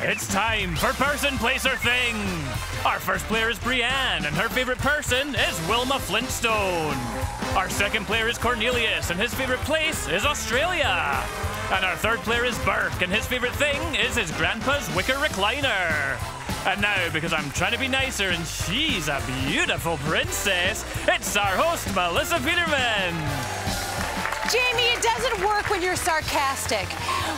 It's time for Person, Place, or Thing. Our first player is Brienne, and her favorite person is Wilma Flintstone. Our second player is Cornelius, and his favorite place is Australia. And our third player is Burke, and his favorite thing is his grandpa's wicker recliner. And now, because I'm trying to be nicer and she's a beautiful princess, it's our host, Melissa Peterman. Jamie, it doesn't work when you're sarcastic.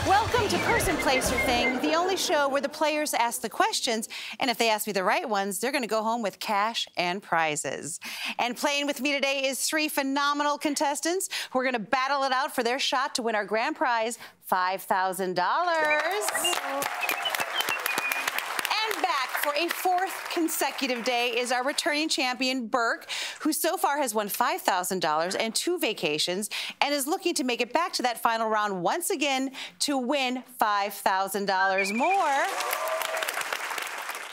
Welcome to Person, Place, or Thing, the only show where the players ask the questions, and if they ask me the right ones, they're going to go home with cash and prizes. And playing with me today is three phenomenal contestants who are going to battle it out for their shot to win our grand prize, $5,000 for a fourth consecutive day is our returning champion, Burke, who so far has won $5,000 and two vacations and is looking to make it back to that final round once again to win $5,000 more.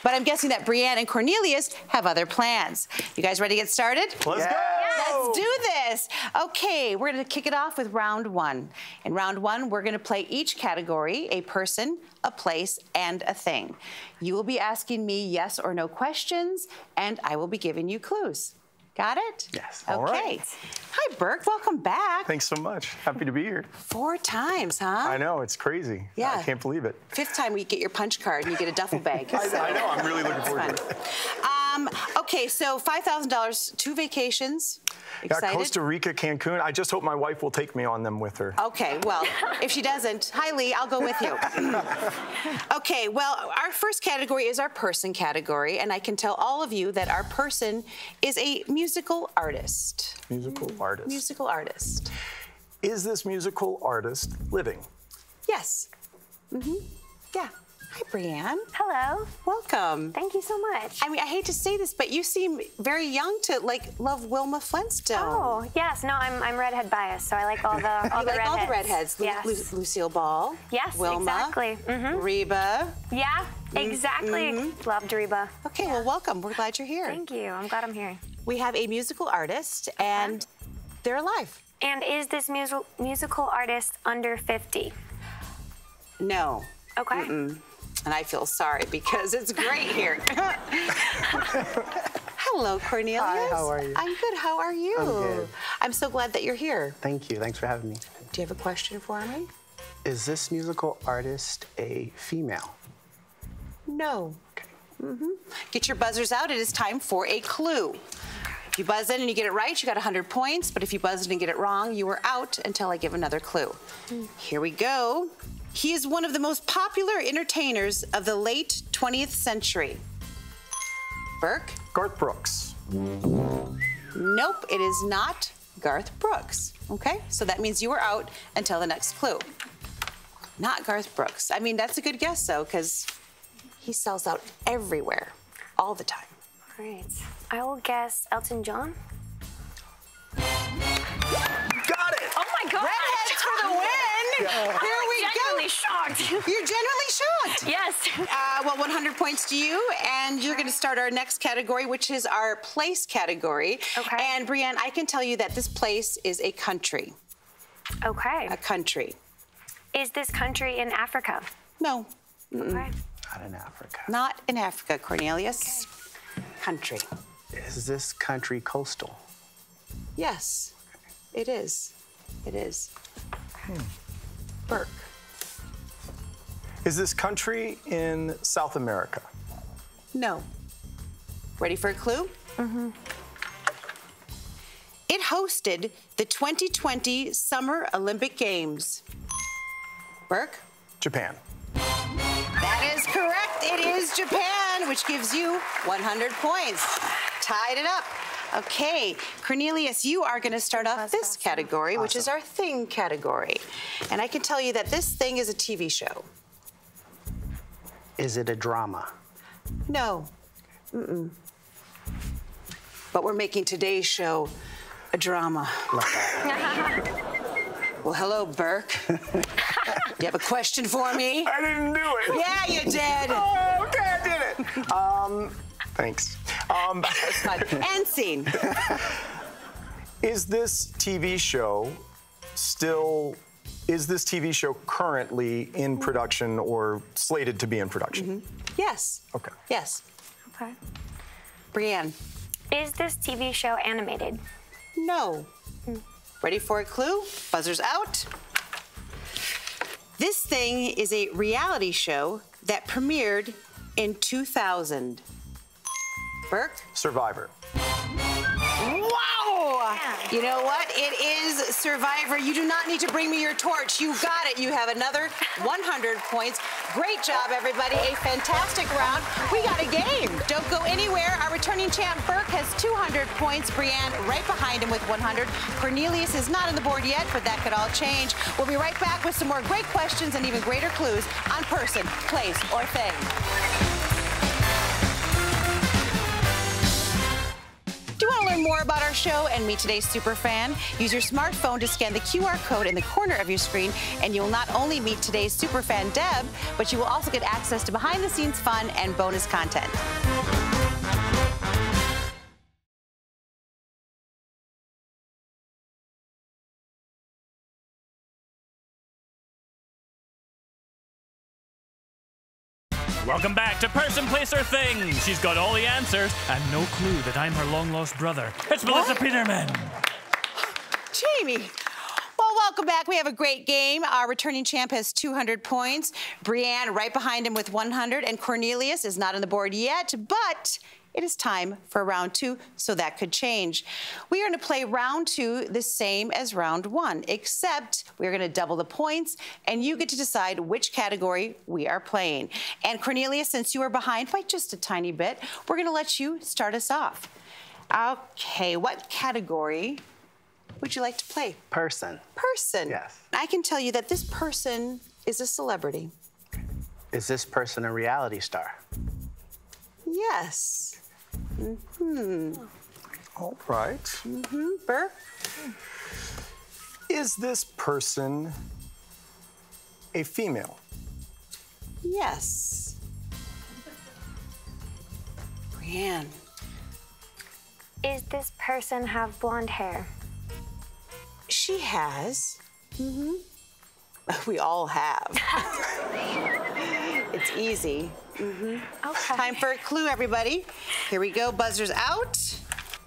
But I'm guessing that Brienne and Cornelius have other plans. You guys ready to get started? Let's yeah. go. Let's do this. Okay, we're going to kick it off with round one. In round one, we're going to play each category, a person, a place, and a thing. You will be asking me yes or no questions, and I will be giving you clues. Got it? Yes. Okay. All right. Hi, Burke. Welcome back. Thanks so much. Happy to be here. Four times, huh? I know. It's crazy. Yeah. I can't believe it. Fifth time we get your punch card and you get a duffel bag. I, know, I know. I'm really looking forward to it. Uh, Um, okay, so $5,000, two vacations. Excited? Yeah, Costa Rica, Cancun. I just hope my wife will take me on them with her. Okay, well, if she doesn't, hi Lee, I'll go with you. okay, well, our first category is our person category, and I can tell all of you that our person is a musical artist. Musical artist. Musical artist. Is this musical artist living? Yes. Mm-hmm. Yeah. Hi, Brienne. Hello. Welcome. Thank you so much. I mean, I hate to say this, but you seem very young to like love Wilma Flintstone. Oh, yes. No, I'm, I'm redhead biased, so I like all the all you the like redheads. all the redheads. Yes. Lu- Lucille Ball. Yes, Wilma. exactly. Mm-hmm. Reba. Yeah, exactly. Mm-hmm. Loved Reba. Okay, yeah. well, welcome. We're glad you're here. Thank you. I'm glad I'm here. We have a musical artist, and they're alive. And is this musical musical artist under 50? No. Okay. Mm-mm. And I feel sorry because it's great here. Hello, Cornelius. Hi, how are you? I'm good. How are you? I'm good. I'm so glad that you're here. Thank you. Thanks for having me. Do you have a question for me? Is this musical artist a female? No. Okay. Mm-hmm. Get your buzzers out. It is time for a clue. If you buzz in and you get it right, you got 100 points. But if you buzz in and get it wrong, you are out until I give another clue. Mm. Here we go. He is one of the most popular entertainers of the late 20th century. Burke? Garth Brooks. Nope, it is not Garth Brooks. Okay, so that means you are out until the next clue. Not Garth Brooks. I mean, that's a good guess, though, because he sells out everywhere, all the time. All right. I will guess Elton John. Got it! Oh my God! Redheads for the win! Yeah. Here we genuinely go. shocked. You're genuinely shocked. Yes. Uh, well, 100 points to you, and you're going to start our next category, which is our place category. Okay. And Brienne, I can tell you that this place is a country. Okay. A country. Is this country in Africa? No. Mm-mm. Okay. Not in Africa. Not in Africa, Cornelius. Okay. Country. Is this country coastal? Yes, it is. It is. Hmm. Burke. Is this country in South America? No. Ready for a clue? Mm-hmm. It hosted the 2020 Summer Olympic Games. Burke? Japan. That is correct. It is Japan, which gives you 100 points. Tied it up. Okay, Cornelius, you are going to start off this category, awesome. which is our thing category. And I can tell you that this thing is a TV show. Is it a drama? No. Mm-mm. But we're making today's show a drama. well, hello, Burke. do you have a question for me? I didn't do it. Yeah, you did. Oh, okay, I did it. Um, thanks. Um, That's fun. And scene. Is this TV show still Is this TV show currently in mm-hmm. production or slated to be in production? Mm-hmm. Yes. Okay. Yes. Okay. Brienne. Is this TV show animated? No. Hmm. Ready for a clue? Buzzers out. This thing is a reality show that premiered in 2000. Burke? Survivor. You know what? It is Survivor. You do not need to bring me your torch. You got it. You have another 100 points. Great job, everybody. A fantastic round. We got a game. Don't go anywhere. Our returning champ, Burke, has 200 points. Brienne right behind him with 100. Cornelius is not on the board yet, but that could all change. We'll be right back with some more great questions and even greater clues on person, place, or thing. More about our show and meet today's super fan? Use your smartphone to scan the QR code in the corner of your screen, and you will not only meet today's super fan Deb, but you will also get access to behind the scenes fun and bonus content. Welcome back to Person, Place, or Thing. She's got all the answers and no clue that I'm her long lost brother. It's Melissa Peterman. Jamie. Well, welcome back. We have a great game. Our returning champ has 200 points. Brienne right behind him with 100, and Cornelius is not on the board yet, but it is time for round two, so that could change. We are going to play round two the same as round one, except we're going to double the points, and you get to decide which category we are playing. And Cornelius, since you are behind by just a tiny bit, we're going to let you start us off. Okay, what category would you like to play? Person. Person. Yes. I can tell you that this person is a celebrity. Is this person a reality star? Yes. All right. Hmm, Burr? Is this person a female? Yes. Brienne. Is this person have blonde hair? She has. Mm-hmm. We all have. it's easy. Okay. Time for a clue, everybody. Here we go. Buzzers out.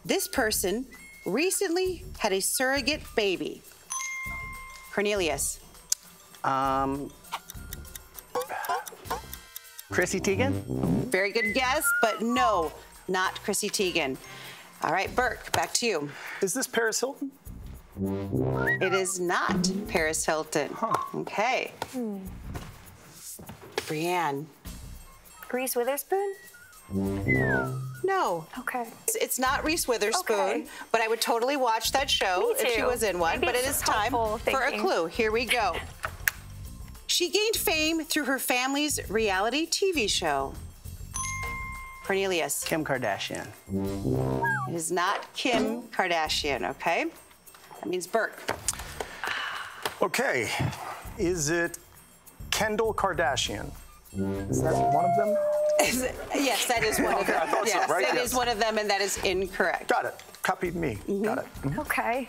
This person recently had a surrogate baby. Cornelius. Um, Chrissy Teigen? Very good guess, but no, not Chrissy Teigen. All right, Burke, back to you. Is this Paris Hilton? It is not Paris Hilton. Okay. Brienne. Reese Witherspoon? No. Okay. It's- It's not Reese Witherspoon, Okay. but I would totally watch that show if she was in one. Maybe but it's time helpful for a clue. Here we go. She gained fame through her family's reality TV show. Cornelius. Kim Kardashian. It is not Kim Kardashian, okay? That means Burke. Okay. Is it Kendall Kardashian? Is that one of them? Yes, that is one of Okay, I them. thought so, yes, right? that Yes. is one of them, and that is incorrect. Got it. Copied me. Got it. Mhm. Okay.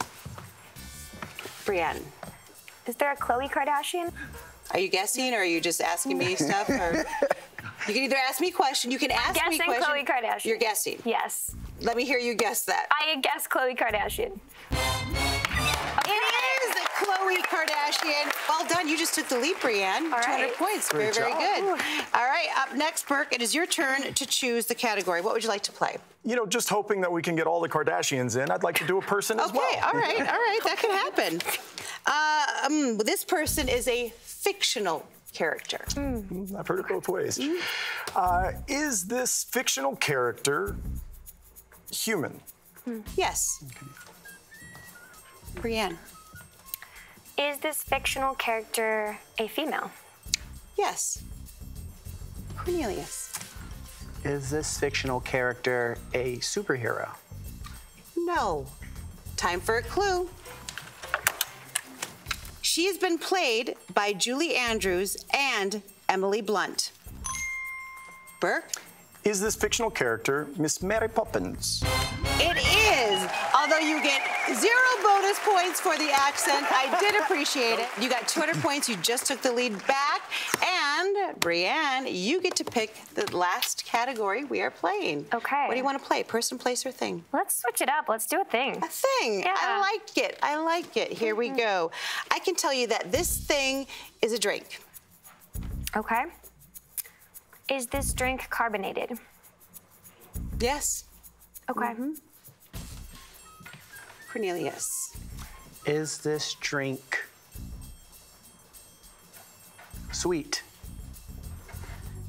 Brienne, Is there a Khloe Kardashian? are you guessing or are you just asking me stuff? Or you can either ask me a question. You can ask me a Guessing question. Khloe Kardashian. You're guessing. Yes. Let me hear you guess that. I guess Khloe Kardashian. It is Khloe Kardashian. Well done. You just took the leap, Brienne. All 200 right. points. Great very, very good. All right, up next, Burke, it is your turn to choose the category. What would you like to play? You know, just hoping that we can get all the Kardashians in, I'd like to do a person as well. Okay, all right, all right, that can happen. Uh, um, this person is a fictional character. I've heard it both ways. Mm-hmm. Uh, is this fictional character human? Yes. Brienne. Is this fictional character a female? Yes. Cornelius. Is this fictional character a superhero? No. Time for a clue. She has been played by Julie Andrews and Emily Blunt. Burke? Is this fictional character Miss Mary Poppins? It is. Although you get zero bonus points for the accent. I did appreciate it. You got 200 points. You just took the lead back. And Brienne, you get to pick the last category we are playing. Okay. What do you want to play? Person, place, or thing? Let's switch it up. Let's do a thing. A thing. Yeah. I like it. I like it. Here we mm-hmm. go. I can tell you that this thing is a drink. Okay. Is this drink carbonated? Yes. Okay. Mm-hmm. Cornelius. Is this drink sweet?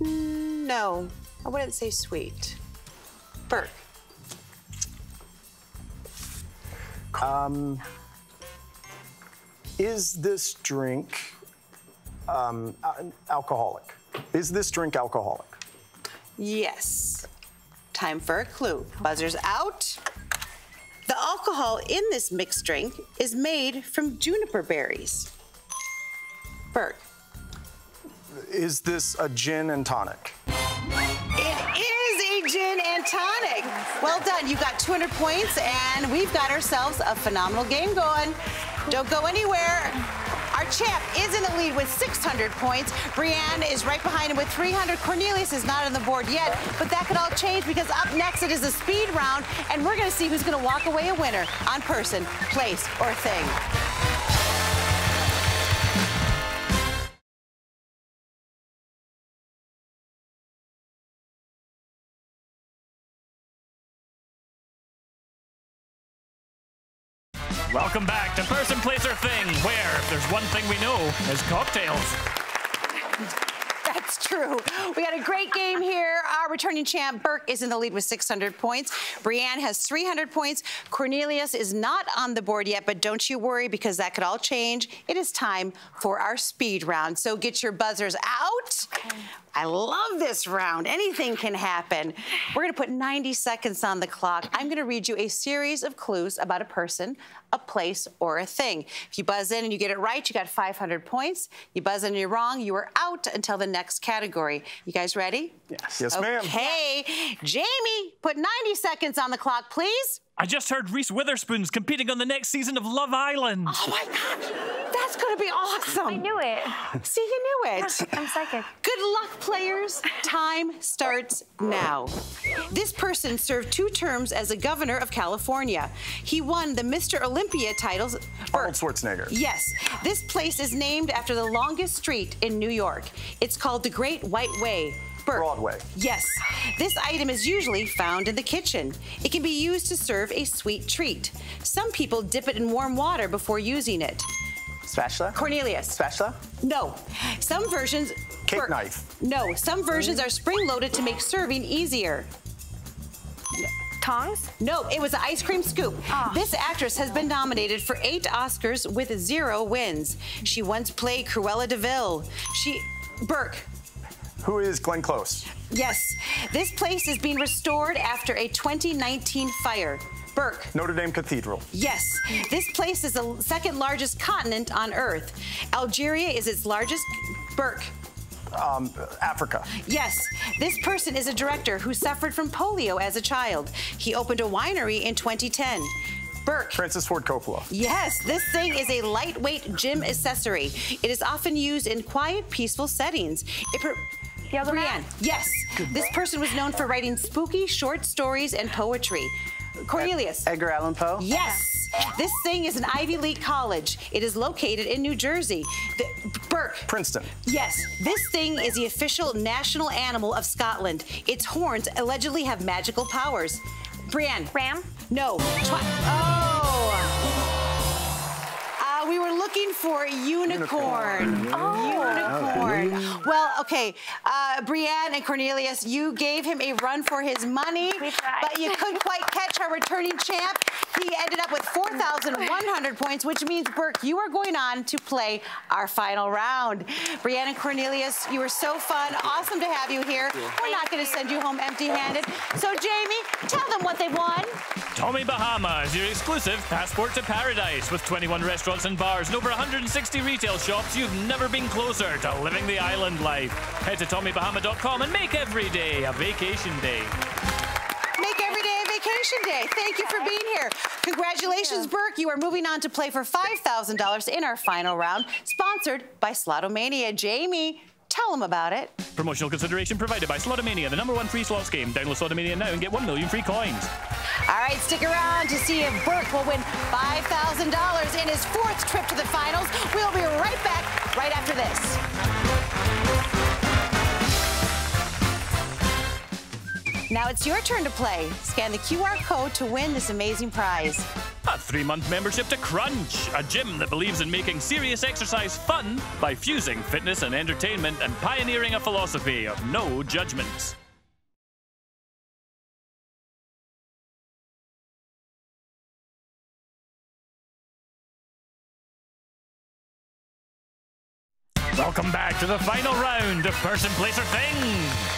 No, I wouldn't say sweet. Burke. Is this drink um, alcoholic? Is this drink alcoholic? Yes. Time for a clue. Buzzers out. Alcohol in this mixed drink is made from juniper berries. Burke. Is this a gin and tonic? It is a gin and tonic. Well done. You got 200 points, and we've got ourselves a phenomenal game going. Don't go anywhere. Champ is in the lead with 600 points. Brienne is right behind him with 300. Cornelius is not on the board yet, but that could all change because up next it is a speed round, and we're going to see who's going to walk away a winner on person, place, or thing. Welcome back to Person, Place, or Thing, where there's one thing we know is cocktails. That's true. We got a great game here. Our returning champ, Burke, is in the lead with 600 points. Brienne has 300 points. Cornelius is not on the board yet, but don't you worry because that could all change. It is time for our speed round. So get your buzzers out. I love this round. Anything can happen. We're going to put 90 seconds on the clock. I'm going to read you a series of clues about a person, a place, or a thing. If you buzz in and you get it right, you got 500 points. You buzz in and you're wrong, you are out until the next category. You guys ready? Yes. Yes, ma'am. Okay. Jamie, put 90 seconds on the clock, please. I just heard Reese Witherspoon's competing on the next season of Love Island. Oh my God. That's going to be awesome. I knew it. See, you knew it. I'm psychic. Good luck, players. Time starts now. This person served two terms as a governor of California. He won the Mr. Olympia titles. Arnold Schwarzenegger. Yes. This place is named after the longest street in New York. It's called the Great White Way. Burke. Broadway. Yes. This item is usually found in the kitchen. It can be used to serve a sweet treat. Some people dip it in warm water before using it. Spatula? Cornelius. Spatula? No. Some versions. Cake Burke. knife. No. Some versions are spring loaded to make serving easier. Tongs? No, it was an ice cream scoop. Ah. This actress has been nominated for eight Oscars with zero wins. She once played Cruella de Vil. She. Burke. Who is Glenn Close? Yes. This place is being restored after a 2019 fire. Burke. Notre Dame Cathedral. Yes. This place is the second largest continent on Earth. Algeria is its largest. Burke. Um, Africa. Yes, this person is a director who suffered from polio as a child. He opened a winery in 2010. Burke. Francis Ford Coppola. Yes, this thing is a lightweight gym accessory. It is often used in quiet, peaceful settings. It Yoga mat? Brienne, yes. This person was known for writing spooky short stories and poetry. Cornelius. Edgar Allan Poe? Yes. This thing is an Ivy League college. It is located in New Jersey. The, Burke. Princeton. Yes, this thing is the official national animal of Scotland. Its horns allegedly have magical powers. Brienne. Ram? No. Twi- oh. We were looking for unicorn. Unicorn. Well, okay. Uh, Brienne and Cornelius, you gave him a run for his money, We tried. but you couldn't quite catch our returning champ. He ended up with 4,100 points, which means, Burke, you are going on to play our final round. Brienne and Cornelius, you were so fun. Awesome to have you here. We're not going to send you home empty handed. So, Jamie, tell them what they won. Tommy Bahama is your exclusive passport to paradise. With 21 restaurants and bars and over 160 retail shops, you've never been closer to living the island life. Head to TommyBahama.com and make every day a vacation day. Make every day a vacation Celebration Day. Thank you for being here. Congratulations, Burke. You are moving on to play for $5,000 in our final round, sponsored by Slotomania. Jamie, tell them about it. Promotional consideration provided by Slotomania, the number one free slots game. Download Slotomania now and get 1 million free coins. All right, stick around to see if Burke will win $5,000 in his fourth trip to the finals. We'll be right back right after this. Now it's your turn to play. Scan the QR code to win this amazing prize. A three month membership to Crunch, a gym that believes in making serious exercise fun by fusing fitness and entertainment and pioneering a philosophy of no judgments. Welcome back to the final round of Person, Place, or Thing.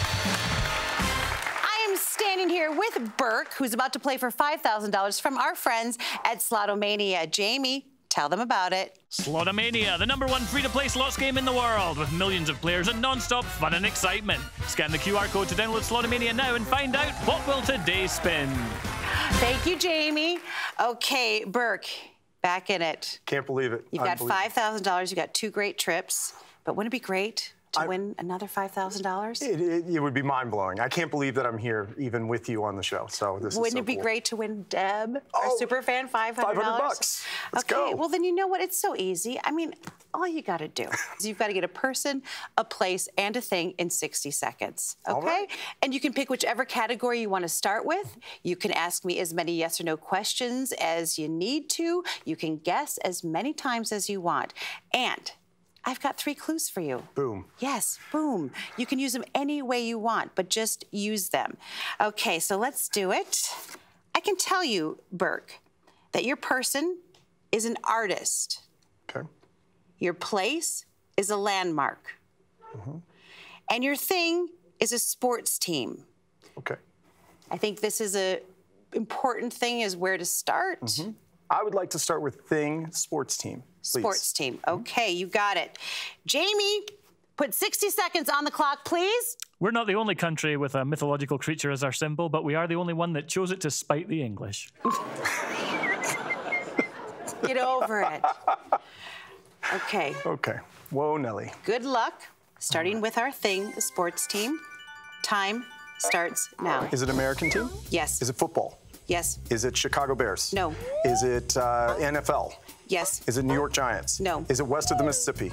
I am standing here with Burke, who's about to play for $5,000 from our friends at Slotomania. Jamie, tell them about it. Slotomania, the number one free-to-play slots game in the world, with millions of players and non-stop fun and excitement. Scan the QR code to download Slotomania now and find out what will today spin. Thank you, Jamie. Okay, Burke, back in it. Can't believe it. You've got $5,000. you've got two great trips. But wouldn't it be great to I- win another $5,000? It, it, it would be mind blowing. I can't believe that I'm here even with you on the show. So this Wouldn't so it be cool. great to win Deb, our Oh, super fan, $500? 500 bucks. Let's okay, go. well, then you know what? It's so easy. I mean, all you got to do is you've got to get a person, a place, and a thing in 60 seconds. Okay? Right. And you can pick whichever category you want to start with. You can ask me as many yes or no questions as you need to. You can guess as many times as you want. And I've got three clues for you. Boom. Yes, boom. You can use them any way you want, but just use them. Okay, so let's do it. I can tell you, Burke, that your person is an artist. Okay. Your place is a landmark. Mm -hmm. And your thing is a sports team. Okay. I think this is a important thing is where to start. I would like to start with thing sports team. Please. Sports team. Mm-hmm. Okay, you got it. Jamie, put 60 seconds on the clock, please. We're not the only country with a mythological creature as our symbol, but we are the only one that chose it to spite the English. Get over it. Okay, Okay. Whoa, Nelly. good luck. Starting with our thing, the sports team. Time starts now. Is it American team? Yes. Is it football? Yes. Is it Chicago Bears? No. Is it uh, NFL? Yes. Is it New York Giants? No. Is it west of the Mississippi?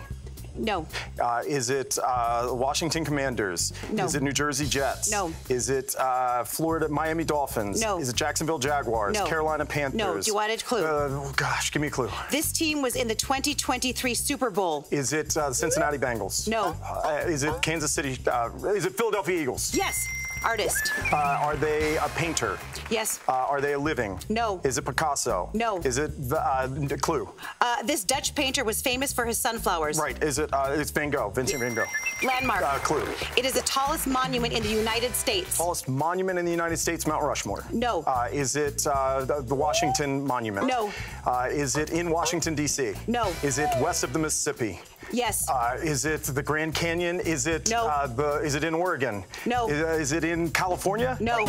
No. Uh, is it uh, Washington Commanders? No. Is it New Jersey Jets? No. Is it uh, Florida Miami Dolphins? No. Is it Jacksonville Jaguars? No. Carolina Panthers? No. Do you want a clue? Uh, oh gosh, give me a clue. This team was in the 2023 Super Bowl. Is it uh, the Cincinnati Bengals? No. Uh, is it Kansas City? Uh, is it Philadelphia Eagles? Yes. Artist. Uh, are they a painter? Yes. Uh, are they a living? No. Is it Picasso? No. Is it uh, Clue? Uh, this Dutch painter was famous for his sunflowers. Right. Is it? Uh, it's Van Gogh. Vincent Van Gogh. Landmark. Uh, Clue. It is the tallest monument in the United States. Tallest monument in the United States, Mount Rushmore. No. Uh, is it uh, the, the Washington Monument? No. Uh, is it in Washington D.C.? No. Is it west of the Mississippi? Yes. Uh, is it the Grand Canyon? Is it No. uh, the? Is it in Oregon? No. Is, uh, is it in California? no.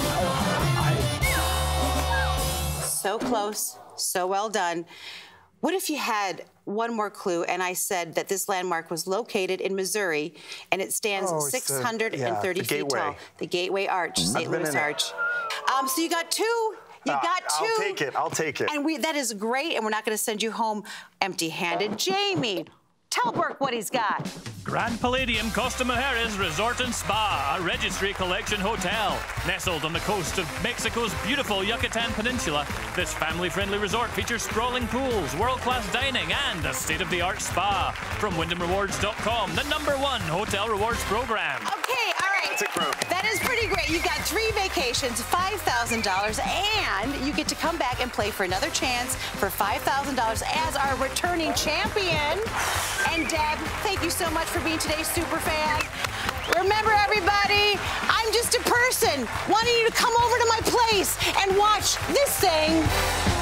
So close. So well done. What if you had one more clue and I said that this landmark was located in Missouri and it stands Oh, it's the- 630 yeah, the feet Gateway. tall? The Gateway Arch, St. Louis. Arch. Um, so you got two. You Uh, got 2 I'll take it. I'll take it. And we that is great, and we're not going to send you home empty-handed. Jamie, tell Burke what he's got. Grand Palladium Costa Mujeres Resort and Spa, a registry collection hotel. Nestled on the coast of Mexico's beautiful Yucatan Peninsula, this family friendly resort features sprawling pools, world class dining, and a state of the art spa. From WyndhamRewards.com, the number one hotel rewards program. Okay. That's. That is pretty great. You've got three vacations, $5,000, and you get to come back and play for another chance for $5,000 as our returning champion. And Deb, thank you so much for being today's super fan. Remember, everybody, I'm just a person wanting you to come over to my place and watch this thing.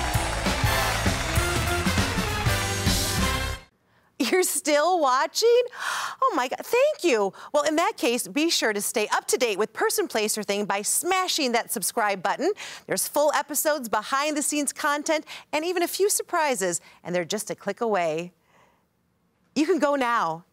You're still watching? Oh my God, thank you. Well, in that case, be sure to stay up to date with Person, Place, or Thing by smashing that subscribe button. There's full episodes, behind the scenes content, and even a few surprises, and they're just a click away. You can go now.